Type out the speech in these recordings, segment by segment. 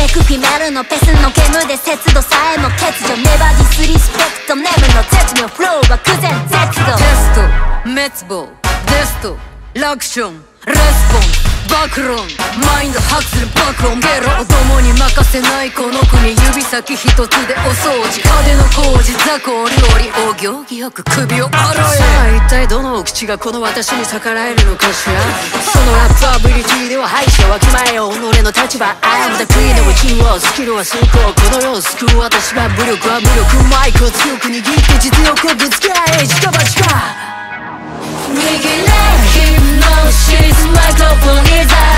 めくフィメルのペスの煙で節度さえも欠如。ネバディスリスペクト。ネムの絶妙。フローは空前絶度。テスト。滅亡。デスト。ラクションレスポンス暴論マインドハックする爆音ゲロを共に任せないこの国指先一つでお掃除。金の工事雑魚料理。お行儀よく首を洗え。さあ一体どのお口がこの私に逆らえるのかしら。そのラップアビリティでは敗者わきまえよ。己の立場 I am the queen of チームスキルは成功この世を救う私が武力は無力。マイクを強く握って実力をぶつけ合え。近場 my clothes full is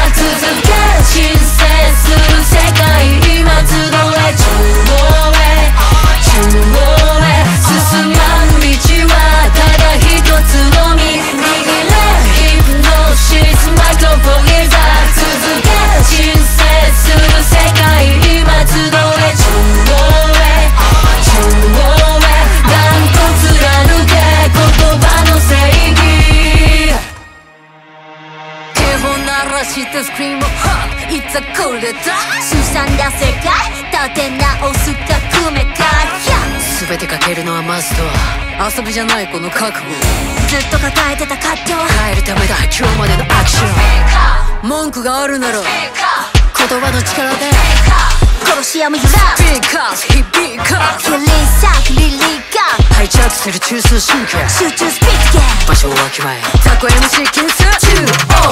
鳴らしてスクリームハッいつこれだすさんだ世界。立て直す革命家全てかけるのはマスト遊びじゃないこの覚悟。ずっと抱えてた葛藤。変えるためだ。今日までのアクション。文句があるなら。言葉の力で。殺し屋も揺らスピーカーズ響かキリンサークリリーガーハイジャックする中枢神経。集中スピーツゲー場所をわきまえ。ザコ MC 金数中央